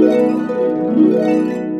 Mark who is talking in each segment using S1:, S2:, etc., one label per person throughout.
S1: thank you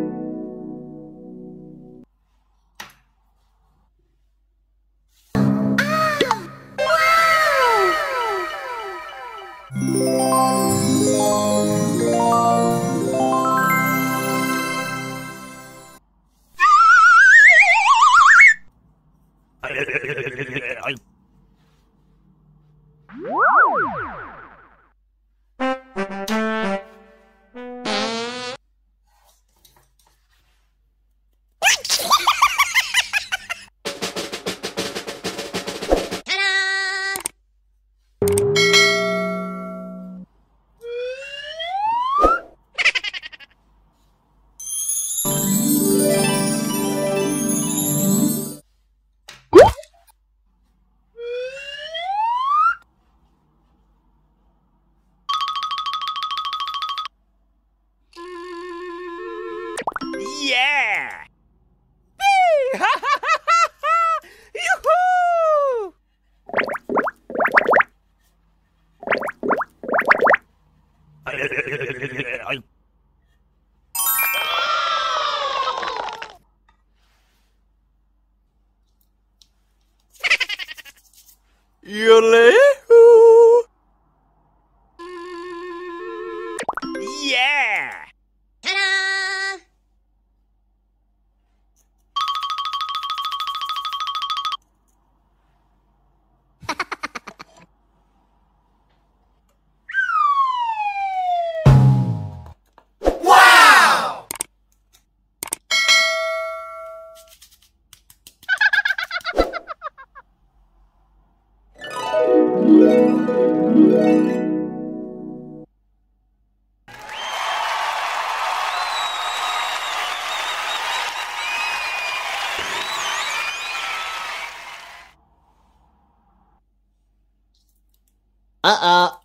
S2: Yole-hoo!
S1: Yeah!
S3: Uh-oh.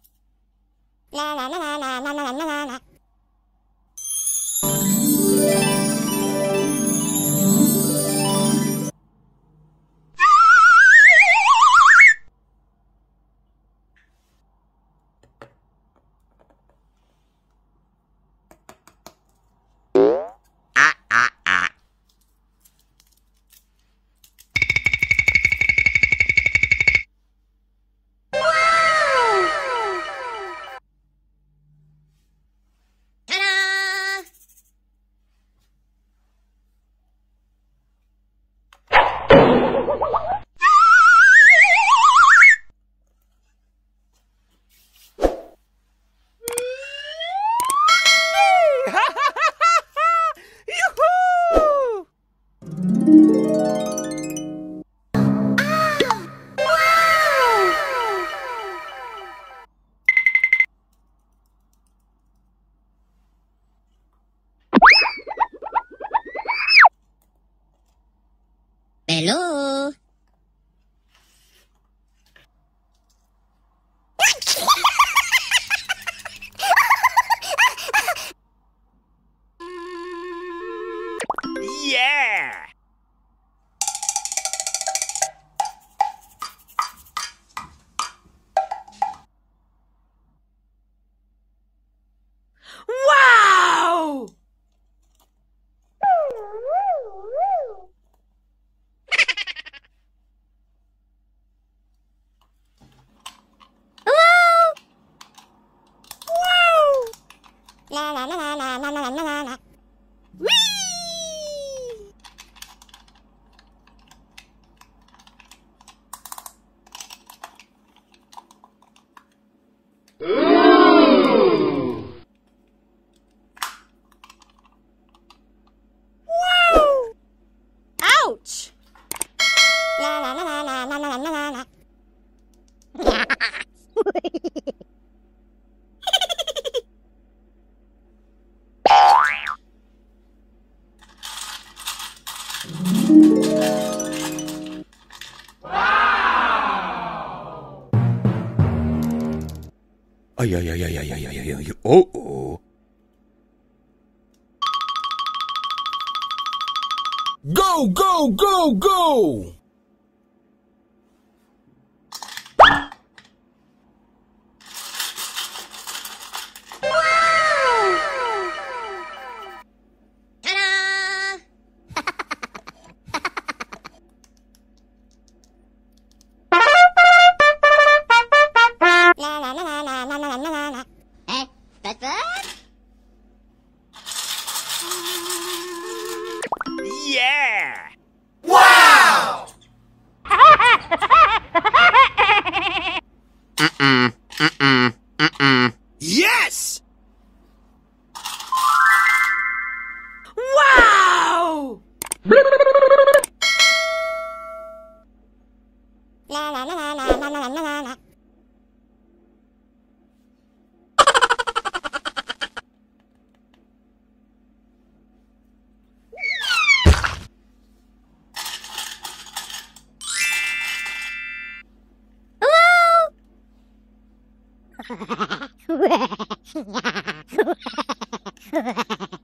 S1: Wow! Wow! La la la la la la la la la la la la la la la la la. Wow!
S2: Ay, ay, ay, ay, ay, ay, ay, ay, oh, oh. Go, go, go, go!
S1: Hello?